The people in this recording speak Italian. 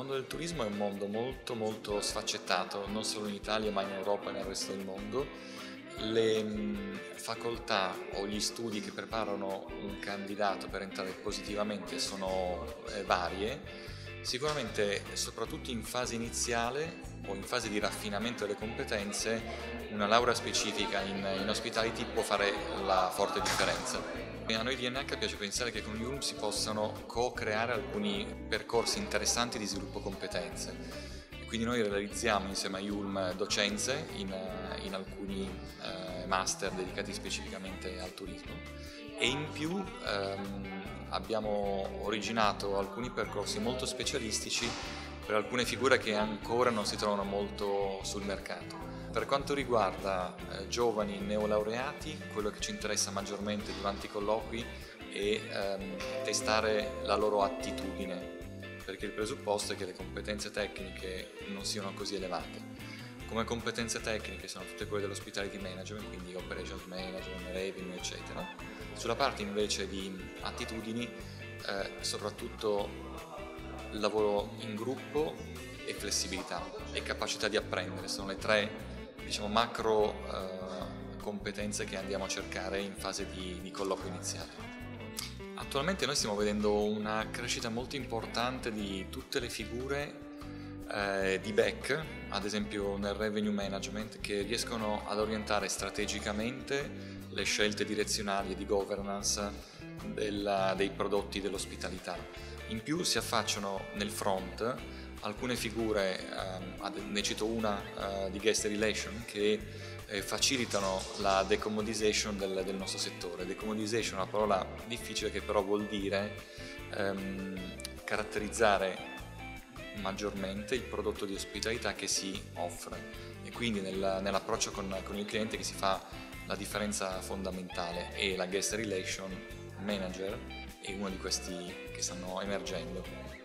mondo del turismo è un mondo molto molto sfaccettato, non solo in Italia ma in Europa e nel resto del mondo. Le mm, facoltà o gli studi che preparano un candidato per entrare positivamente sono eh, varie. Sicuramente, soprattutto in fase iniziale o in fase di raffinamento delle competenze, una laurea specifica in, in hospitality può fare la forte differenza. A noi di NH piace pensare che con Yulm si possano co-creare alcuni percorsi interessanti di sviluppo competenze. Quindi noi realizziamo insieme a Yulm docenze in, in alcuni eh, master dedicati specificamente al turismo e in più ehm, abbiamo originato alcuni percorsi molto specialistici per alcune figure che ancora non si trovano molto sul mercato. Per quanto riguarda eh, giovani neolaureati, quello che ci interessa maggiormente durante i colloqui è ehm, testare la loro attitudine, perché il presupposto è che le competenze tecniche non siano così elevate. Come competenze tecniche sono tutte quelle dell'hospitality management, quindi operations management, revenue, eccetera. Sulla parte invece di attitudini, eh, soprattutto lavoro in gruppo e flessibilità e capacità di apprendere sono le tre diciamo, macro eh, competenze che andiamo a cercare in fase di, di colloquio iniziale. Attualmente noi stiamo vedendo una crescita molto importante di tutte le figure eh, di back, ad esempio nel revenue management, che riescono ad orientare strategicamente le scelte direzionali e di governance della, dei prodotti dell'ospitalità. In più si affacciano nel front alcune figure, ehm, ne cito una eh, di guest relation, che eh, facilitano la decommodization del, del, nostro settore. Decommodization è una parola difficile che però vuol dire ehm, caratterizzare maggiormente il prodotto di ospitalità che si offre e quindi nel, nell'approccio con, con il cliente che si fa la differenza fondamentale e la guest relation manager è uno di questi che stanno emergendo.